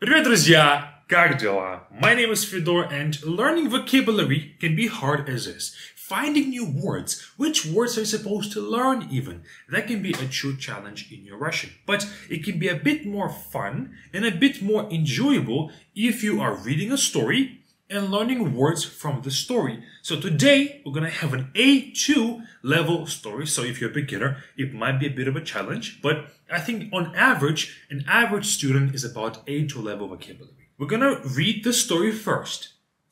Привет, друзья! Как дела? My name is Fedor and learning vocabulary can be hard as is. Finding new words, which words are you supposed to learn even, that can be a true challenge in your Russian. But it can be a bit more fun and a bit more enjoyable if you are reading a story and learning words from the story. So today we're gonna have an A2 level story. So if you're a beginner, it might be a bit of a challenge, but I think on average, an average student is about A2 level vocabulary. We're gonna read the story first.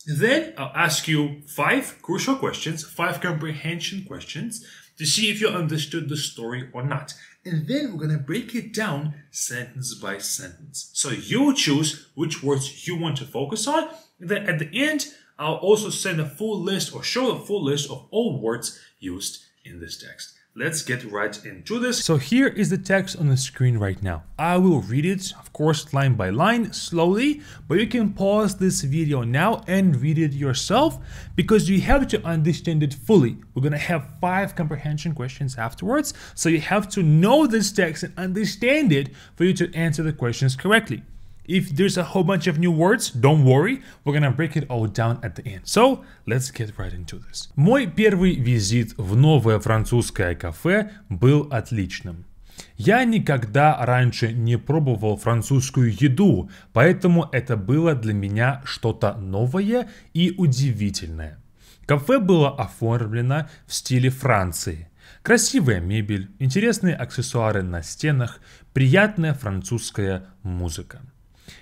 Then I'll ask you five crucial questions, five comprehension questions to see if you understood the story or not. And then we're gonna break it down sentence by sentence. So you choose which words you want to focus on And then at the end, I'll also send a full list or show a full list of all words used in this text. Let's get right into this. So here is the text on the screen right now. I will read it, of course, line by line, slowly, but you can pause this video now and read it yourself because you have to understand it fully. We're gonna have five comprehension questions afterwards, so you have to know this text and understand it for you to answer the questions correctly. If there's a whole bunch of new words, don't worry, we're gonna break it all down at the end. So, let's get right into this. Мой первый визит в новое французское кафе был отличным. Я никогда раньше не пробовал французскую еду, поэтому это было для меня что-то новое и удивительное. Кафе было оформлено в стиле Франции. Красивая мебель, интересные аксессуары на стенах, приятная французская музыка.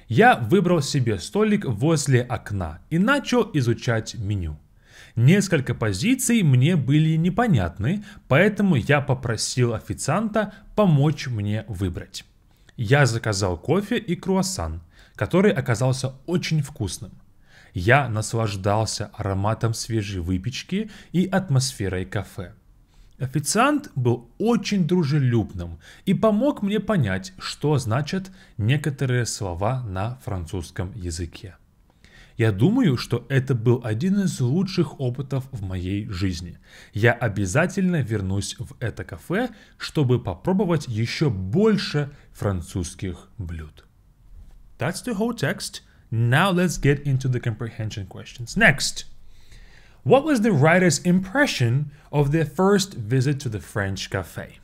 Я выбрал себе столик возле окна и начал изучать меню. Несколько позиций мне были непонятны, поэтому я попросил официанта помочь мне выбрать. Я заказал кофе и круассан, который оказался очень вкусным. Я наслаждался ароматом свежей выпечки и атмосферой кафе. Официант был очень дружелюбным и помог мне понять, что значат некоторые слова на французском языке. Я думаю, что это был один из лучших опытов в моей жизни. Я обязательно вернусь в это кафе, чтобы попробовать еще больше французских блюд. That's the whole text. Now let's get into the comprehension questions. Next. What was the writer's impression of their first visit to the French cafe?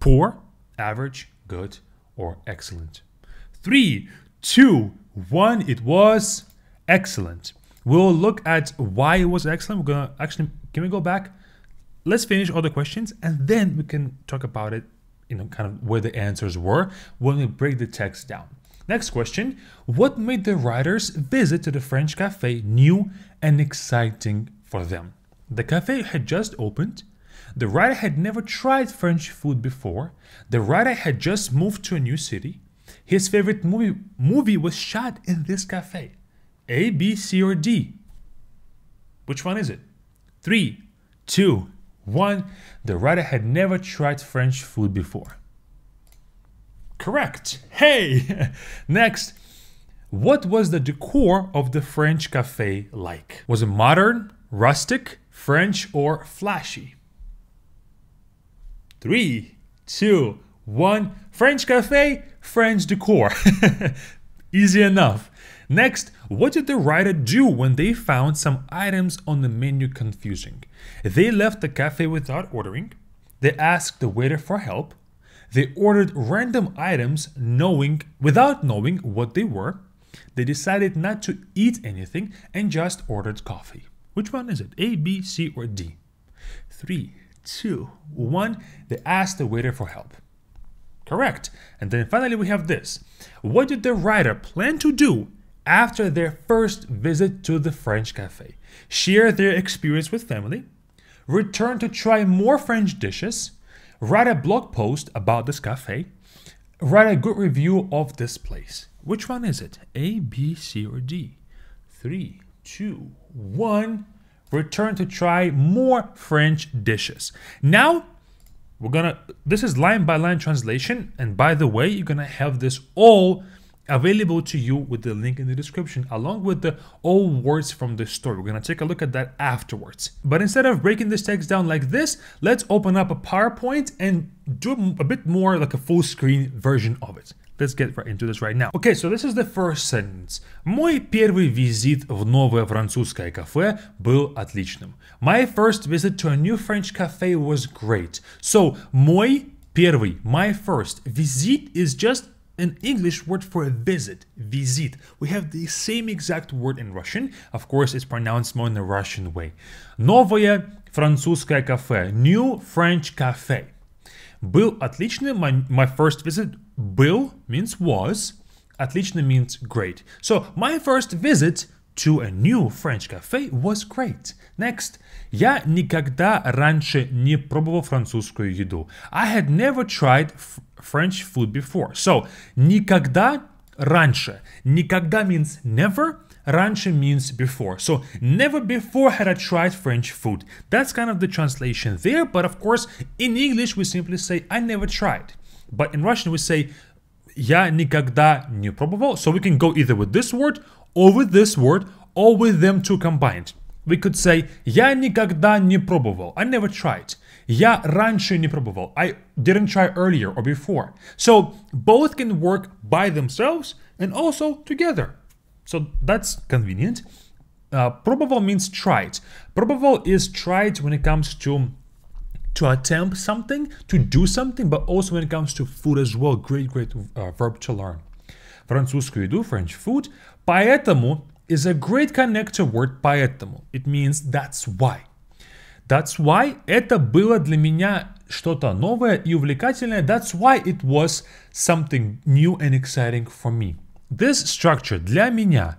Poor, average, good, or excellent? Three, two, one, it was excellent. We'll look at why it was excellent. We're gonna actually, can we go back? Let's finish all the questions and then we can talk about it, you know, kind of where the answers were when we break the text down. Next question What made the writer's visit to the French cafe new and exciting for them? The cafe had just opened. The writer had never tried French food before. The writer had just moved to a new city. His favorite movie, movie was shot in this cafe. A, B, C, or D? Which one is it? Three, two, one. The writer had never tried French food before. Correct. Hey! Next, what was the decor of the French cafe like? Was it modern, rustic, French, or flashy? Three, two, one. French cafe, French decor. Easy enough. Next, what did the writer do when they found some items on the menu confusing? They left the cafe without ordering. They asked the waiter for help. They ordered random items knowing without knowing what they were. They decided not to eat anything and just ordered coffee. Which one is it? A, B, C, or D? Three, two, one. They asked the waiter for help. Correct. And then finally we have this. What did the writer plan to do after their first visit to the French cafe? Share their experience with family, return to try more French dishes, write a blog post about this cafe, write a good review of this place. Which one is it? A, B, C, or D? Three, two, one. Return to try more French dishes. Now, we're gonna, this is line by line translation. And by the way, you're gonna have this all available to you with the link in the description along with the all words from the story. We're going to take a look at that afterwards. But instead of breaking this text down like this, let's open up a PowerPoint and do a bit more like a full screen version of it. Let's get right into this right now. Okay, so this is the first sentence. Мой первый визит в новое французское кафе был отличным. My first visit to a new French cafe was great. So, мой первый, my first. Visit is just an English word for a visit, visit. We have the same exact word in Russian. Of course, it's pronounced more in the Russian way. Новое французское кафе, new French cafe. Был отличный, my, my first visit был means was, отлично means great. So my first visit to a new French cafe was great. Next. Я никогда раньше не пробовал французскую еду. I had never tried French food before. So, никогда раньше. Никогда means never. Раньше means before. So, never before had I tried French food. That's kind of the translation there. But of course, in English, we simply say, I never tried. But in Russian, we say, я никогда не пробовал. So we can go either with this word or with this word or with them two combined. We could say я никогда не пробовал. I never tried. Я раньше не пробовал. I didn't try earlier or before. So both can work by themselves and also together. So that's convenient. Uh, пробовал means tried. Пробовал is tried when it comes to to attempt something, to do something, but also when it comes to food as well. Great, great uh, verb to learn. Французскую еду, French food. Поэтому is a great connector word поэтому. It means that's why. That's why это было для меня что-то новое и увлекательное. That's why it was something new and exciting for me. This structure для меня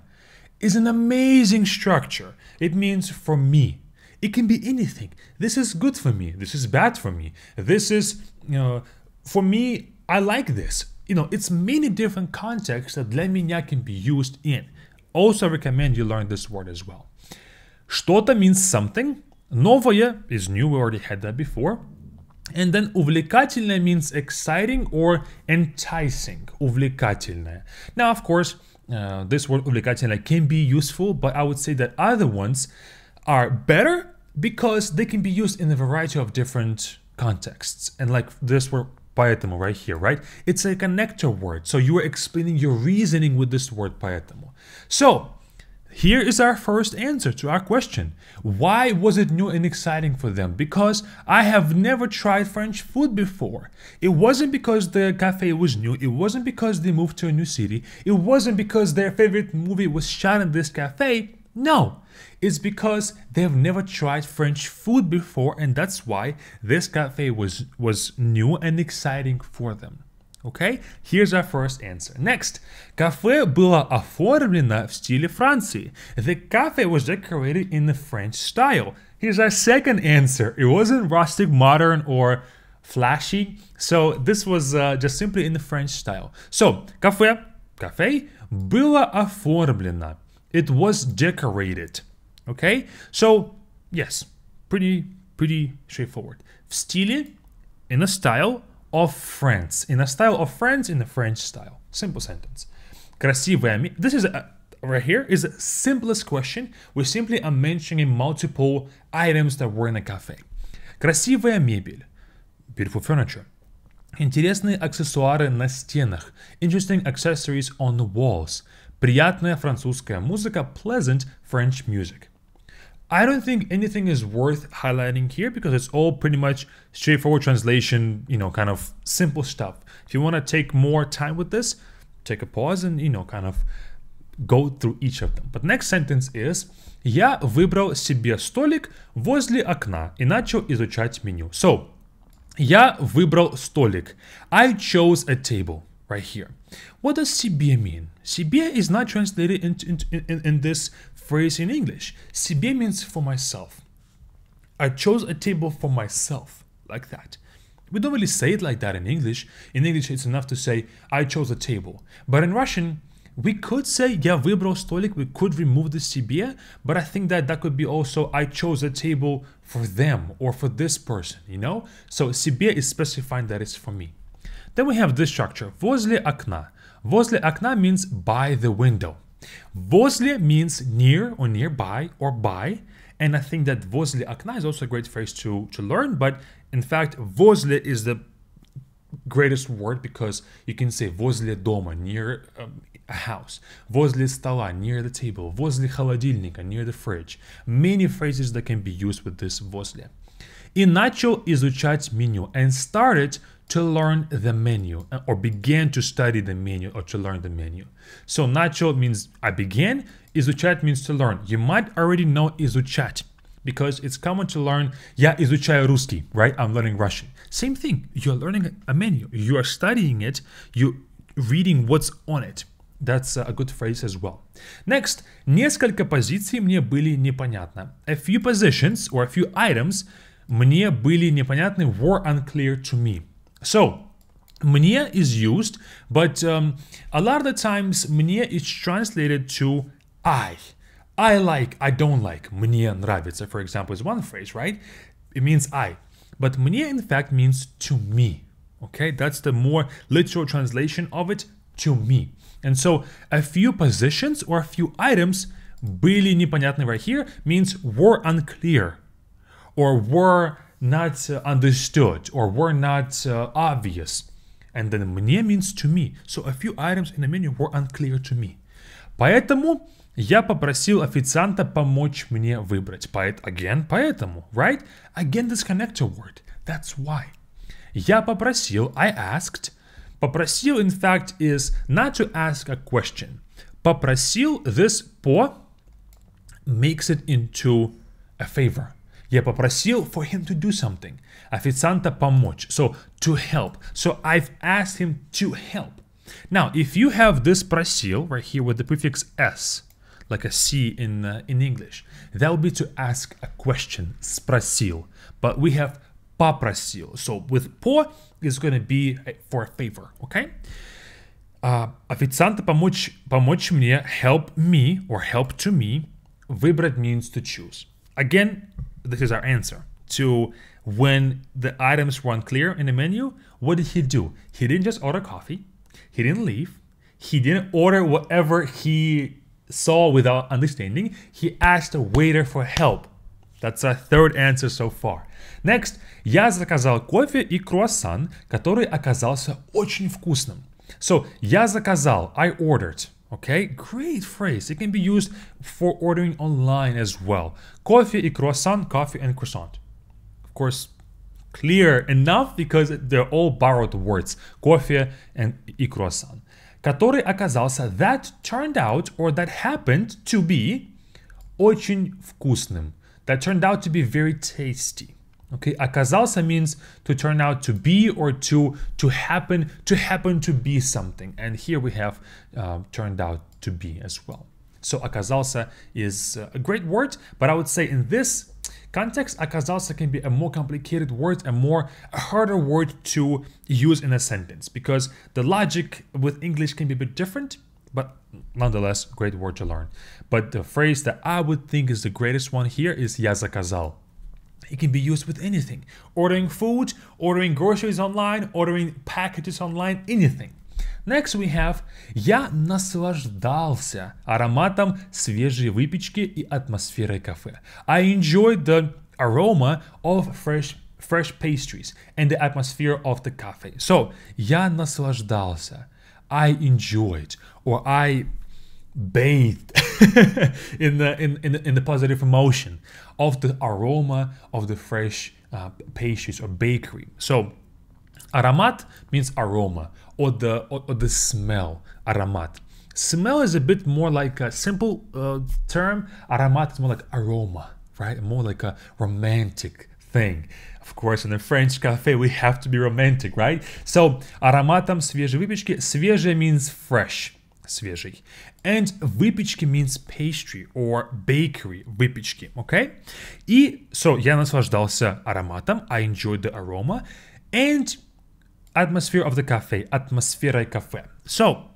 is an amazing structure. It means for me. It can be anything. This is good for me. This is bad for me. This is, you know, for me, I like this. You know, it's many different contexts that для меня can be used in. Also recommend you learn this word as well. Что-то means something. Новое is new, we already had that before. And then увлекательное means exciting or enticing. Увлекательное. Now, of course, uh, this word увлекательное can be useful, but I would say that other ones are better because they can be used in a variety of different contexts. And like this word Paetemo right here, right? It's a connector word. So you are explaining your reasoning with this word Paetemo. So here is our first answer to our question. Why was it new and exciting for them? Because I have never tried French food before. It wasn't because the cafe was new. It wasn't because they moved to a new city. It wasn't because their favorite movie was shot in this cafe. No, it's because they've never tried French food before and that's why this cafe was, was new and exciting for them. Okay, here's our first answer. Next, кафе было оформлено в стиле Франции. The cafe was decorated in the French style. Here's our second answer. It wasn't rustic, modern, or flashy. So this was uh, just simply in the French style. So, кафе, кафе было оформлено. It was decorated. Okay, so yes, pretty, pretty straightforward. В стиле, in a style of France. In a style of France in the French style. Simple sentence. Красивая This is a, right here is the simplest question. We simply are mentioning multiple items that were in a cafe. Красивая мебель. Beautiful furniture. Интересные аксессуары на стенах. Interesting accessories on the walls. Приятная французская музыка. Pleasant French music. I don't think anything is worth highlighting here because it's all pretty much straightforward translation, you know, kind of simple stuff. If you want to take more time with this, take a pause and, you know, kind of go through each of them. But next sentence is Я выбрал себе столик возле окна и начал изучать меню. So, я выбрал столик. I chose a table right here. What does себе mean? Себе is not translated in, in, in, in this phrase in English. Себе means for myself. I chose a table for myself, like that. We don't really say it like that in English. In English, it's enough to say, I chose a table. But in Russian, we could say, я выбрал столик, we could remove the себе, but I think that that could be also, I chose a table for them or for this person, you know? So себе is specifying that it's for me. Then we have this structure, возле окна. Возле окна means by the window. Возле means near or nearby or by. And I think that возле окна is also a great phrase to, to learn. But in fact, возле is the greatest word because you can say возле дома, near um, a house, возле стола, near the table, возле холодильника, near the fridge. Many phrases that can be used with this возле. И начал изучать меню and started to learn the menu or began to study the menu or to learn the menu. So начал means I began, изучать means to learn. You might already know изучать because it's common to learn я изучаю русский, right? I'm learning Russian. Same thing. You're learning a menu. You are studying it. You reading what's on it. That's a good phrase as well. Next, несколько позиций мне были непонятно. A few positions or a few items мне были непонятны were unclear to me. So, мне is used, but um, a lot of the times мне is translated to I. I like, I don't like. Мне нравится, for example, is one phrase, right? It means I. But мне in fact means to me. Okay, that's the more literal translation of it to me. And so a few positions or a few items были непонятны right here means were unclear or were not uh, understood or were not uh, obvious. And then мне means to me. So a few items in the menu were unclear to me. Поэтому я попросил официанта помочь мне выбрать. Поэт, again, поэтому, right? Again, this connector word. That's why. Я попросил, I asked. Попросил, in fact, is not to ask a question. Попросил, this по makes it into a favor. Я попросил for him to do something. Официанта помочь. So, to help. So, I've asked him to help. Now, if you have this просил right here with the prefix s, like a c in, uh, in English, that would be to ask a question, спросил. But we have попросил. So, with по is going to be for a favor, okay? Uh, официанта помочь, помочь мне, help me, or help to me, выбрать means to choose. Again, this is our answer to when the items were unclear in the menu. What did he do? He didn't just order coffee. He didn't leave. He didn't order whatever he saw without understanding. He asked the waiter for help. That's our third answer so far. Next, я заказал кофе и круассан, который оказался очень вкусным. So, я заказал, I ordered. Okay, great phrase. It can be used for ordering online as well. Coffee и croissant, coffee and croissant. Of course, clear enough because they're all borrowed words. Кофе and и croissant. Который оказался, that turned out or that happened to be очень вкусным. That turned out to be very tasty. Okay, akazalsa means to turn out to be or to to happen to happen to be something, and here we have uh, turned out to be as well. So akazalsa is uh, a great word, but I would say in this context, akazalsa can be a more complicated word, a more a harder word to use in a sentence because the logic with English can be a bit different but nonetheless, great word to learn. But the phrase that I would think is the greatest one here is yazakazal. It can be used with anything. Ordering food, ordering groceries online, ordering packages online, anything. Next we have «Я наслаждался ароматом свежей выпечки и атмосферой кафе». I enjoyed the aroma of fresh fresh pastries and the atmosphere of the cafe. So, я наслаждался. I enjoyed or I bathed in the in, in in the positive emotion of the aroma of the fresh uh, pastries or bakery. So aromat means aroma or the or, or the smell aromat. Smell is a bit more like a simple uh, term. Aromat is more like aroma, right? More like a romantic thing. Of course, in a French cafe, we have to be romantic, right? So, ароматом свежей выпечки. Свежая means fresh свежий. And выпечки means pastry or bakery, выпечки, okay? И, so, я наслаждался ароматом, I enjoyed the aroma, and atmosphere of the cafe, атмосферой кафе. So,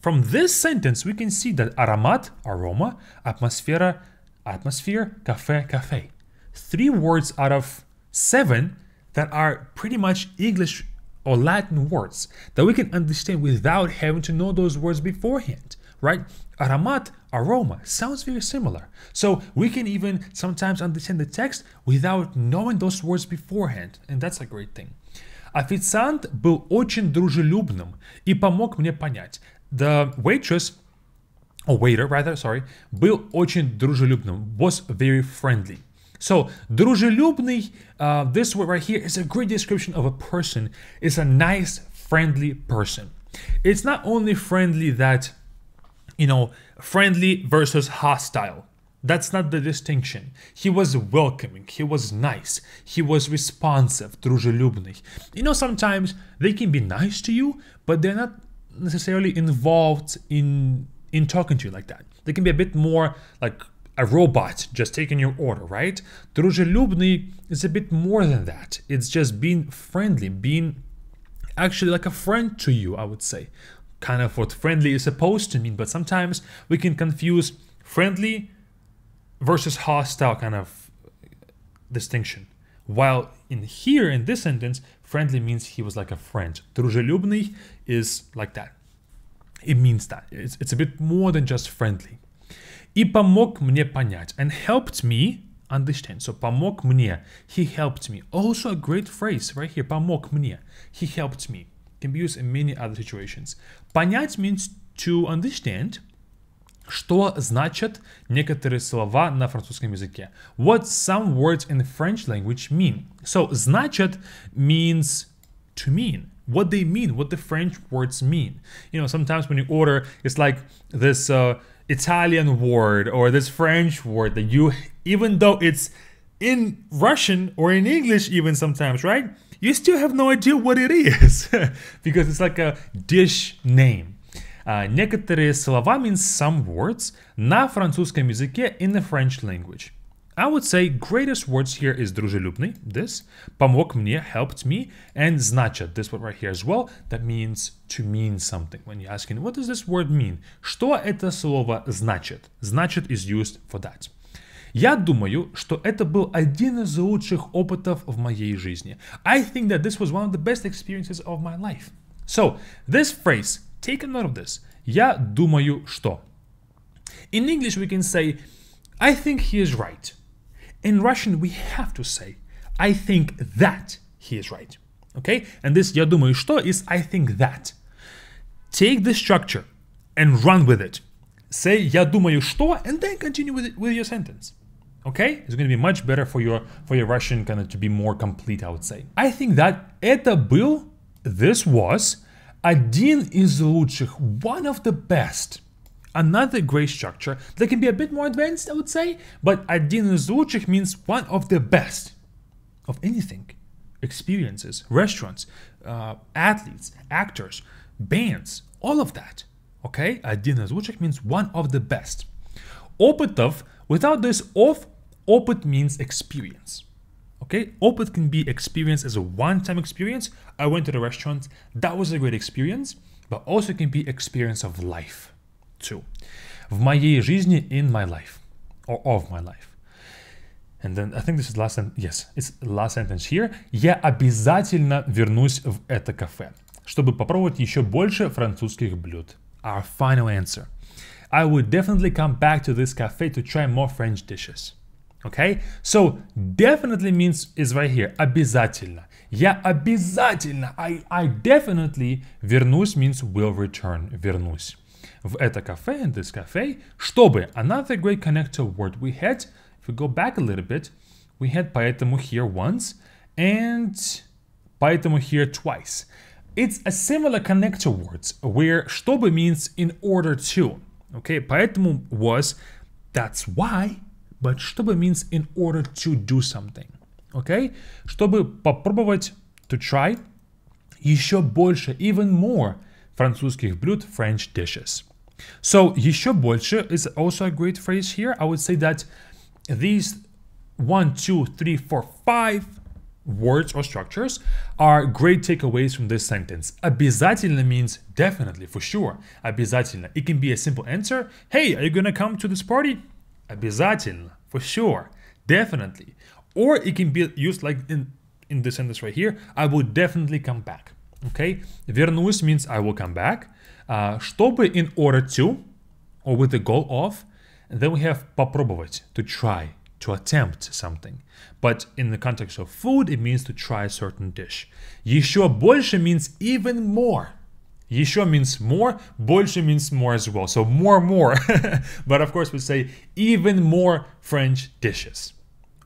from this sentence, we can see that аромат, aroma, атмосфера, atmosphere, cafe, cafe. Three words out of seven that are pretty much English or Latin words that we can understand without having to know those words beforehand, right? Aromat, aroma, sounds very similar. So we can even sometimes understand the text without knowing those words beforehand, and that's a great thing. Официант был очень дружелюбным и помог мне понять. The waitress or waiter rather, sorry, был очень дружелюбным, was very friendly. So, дружелюбный, uh, this word right here is a great description of a person, is a nice, friendly person. It's not only friendly that, you know, friendly versus hostile. That's not the distinction. He was welcoming, he was nice, he was responsive, дружелюбный. You know, sometimes they can be nice to you, but they're not necessarily involved in in talking to you like that. They can be a bit more like a robot just taking your order, right? Дружелюбный is a bit more than that. It's just being friendly, being actually like a friend to you, I would say. Kind of what friendly is supposed to mean, but sometimes we can confuse friendly versus hostile kind of distinction. While in here, in this sentence, friendly means he was like a friend. Дружелюбный is like that. It means that. It's, it's a bit more than just friendly. И помог мне понять. And helped me understand. So помог мне. He helped me. Also a great phrase right here. Помог мне. He helped me. Can be used in many other situations. Понять means to understand. Что значат некоторые слова на французском языке? What some words in the French language mean. So значат means to mean what they mean, what the French words mean. You know, sometimes when you order, it's like this uh, Italian word or this French word that you, even though it's in Russian or in English, even sometimes, right? You still have no idea what it is because it's like a dish name. Uh, некоторые слова means some words на французском языке in the French language. I would say greatest words here is дружелюбный, this, помог мне, helped me, and значит, this word right here as well, that means to mean something. When you're asking, what does this word mean? Что это слово значит? Значит is used for that. Я думаю, что это был один из лучших опытов в моей жизни. I think that this was one of the best experiences of my life. So, this phrase, take a note of this. Я думаю, что. In English we can say, I think he is right. In Russian, we have to say, I think that he is right. Okay? And this я думаю что is I think that. Take the structure and run with it. Say я думаю что and then continue with it, with your sentence. Okay? It's going to be much better for your for your Russian kind of to be more complete, I would say. I think that это был, this was, один из лучших, one of the best – another great structure that can be a bit more advanced, I would say, but один из лучших means one of the best of anything. Experiences, restaurants, uh, athletes, actors, bands, all of that. Okay? Один из лучших means one of the best. Опытов, without this of, опыт means experience. Okay? Opet can be experienced as a one-time experience. I went to the restaurant, that was a great experience, but also can be experience of life too. В моей жизни, in my life, or of my life. And then I think this is last sentence. Yes, it's last sentence here. Я обязательно вернусь в это кафе, чтобы попробовать еще больше французских блюд. Our final answer. I would definitely come back to this cafe to try more French dishes. Okay? So definitely means is right here. Обязательно. Я обязательно. I, I definitely. Вернусь means will return. Вернусь в это кафе, in this cafe, чтобы, another great connector word we had, if we go back a little bit, we had поэтому here once, and поэтому here twice. It's a similar connector words, where чтобы means in order to. Okay, поэтому was, that's why, but чтобы means in order to do something. Okay, чтобы попробовать, to try, еще больше, even more, французских блюд, French dishes. So еще больше is also a great phrase here. I would say that these one, two, three, four, five words or structures are great takeaways from this sentence. Обязательно means definitely, for sure. Обязательно. It can be a simple answer. Hey, are you gonna come to this party? Обязательно, for sure. Definitely. Or it can be used like in, in this sentence right here. I will definitely come back. Okay? Вернусь means I will come back. Uh, чтобы in order to, or with the goal of, then we have попробовать, to try, to attempt something. But in the context of food, it means to try a certain dish. Еще больше means even more. Еще means more, больше means more as well. So more, more. but of course, we say even more French dishes.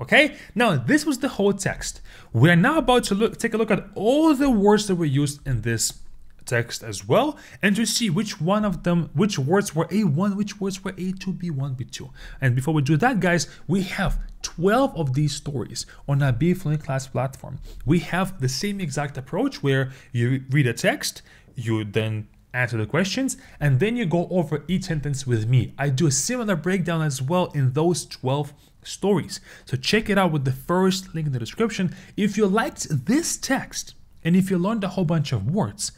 Okay, now this was the whole text. We are now about to look, take a look at all the words that were used in this text as well and to see which one of them, which words were A1, which words were A2, B1, B2. And before we do that, guys, we have 12 of these stories on Be Fluent class platform. We have the same exact approach where you read a text, you then answer the questions, and then you go over each sentence with me. I do a similar breakdown as well in those 12 stories. So check it out with the first link in the description. If you liked this text, and if you learned a whole bunch of words,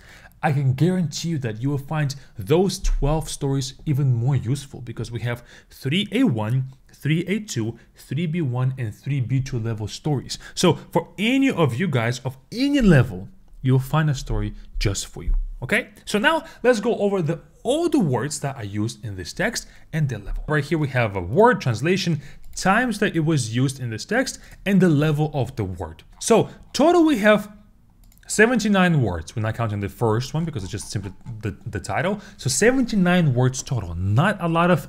I can guarantee you that you will find those 12 stories even more useful because we have 3A1, 3A2, 3B1, and 3B2 level stories. So for any of you guys of any level, you'll find a story just for you. Okay, so now let's go over the all the words that are used in this text and the level. Right here we have a word translation, times that it was used in this text, and the level of the word. So total we have 79 words. We're not counting the first one because it's just simply the, the title. So 79 words total. Not a lot of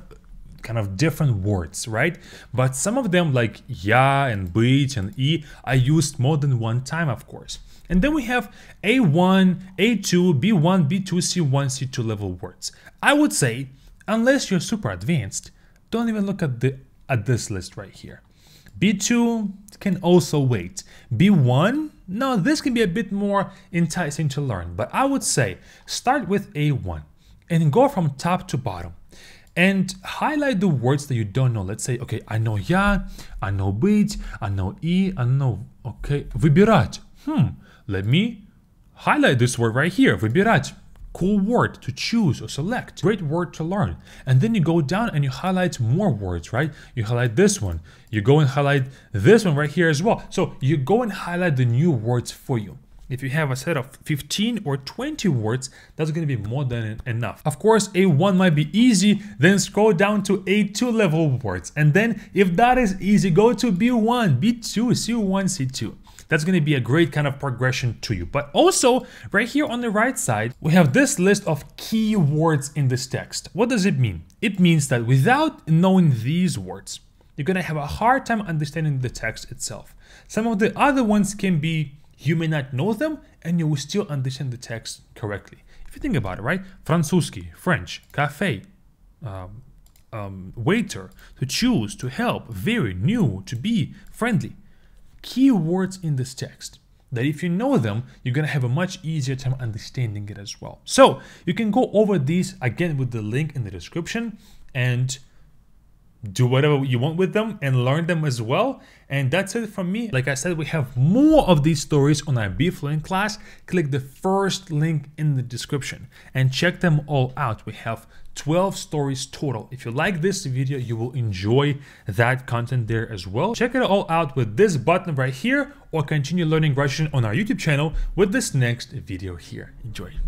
kind of different words, right? But some of them like ya and bleach and e are used more than one time, of course. And then we have A1, A2, B1, B2, C1, C2 level words. I would say, unless you're super advanced, don't even look at the at this list right here. B2 can also wait. B1 no, this can be a bit more enticing to learn, but I would say start with A1 and go from top to bottom and highlight the words that you don't know. Let's say, okay, I know я, I know быть, I know и, I know, okay, выбирать. Hmm, let me highlight this word right here, выбирать. Cool word to choose or select. Great word to learn. And then you go down and you highlight more words, right? You highlight this one. You go and highlight this one right here as well. So you go and highlight the new words for you. If you have a set of 15 or 20 words, that's going to be more than enough. Of course, A1 might be easy, then scroll down to A2 level words. And then if that is easy, go to B1, B2, C1, C2 that's going to be a great kind of progression to you. But also, right here on the right side, we have this list of keywords in this text. What does it mean? It means that without knowing these words, you're going to have a hard time understanding the text itself. Some of the other ones can be you may not know them and you will still understand the text correctly. If you think about it, right? Francuski, French, cafe, um, um, waiter, to choose, to help, very, new, to be, friendly key words in this text that if you know them, you're gonna have a much easier time understanding it as well. So you can go over these again with the link in the description and do whatever you want with them and learn them as well. And that's it from me. Like I said, we have more of these stories on our Fluent class. Click the first link in the description and check them all out. We have 12 stories total. If you like this video, you will enjoy that content there as well. Check it all out with this button right here or continue learning Russian on our YouTube channel with this next video here. Enjoy.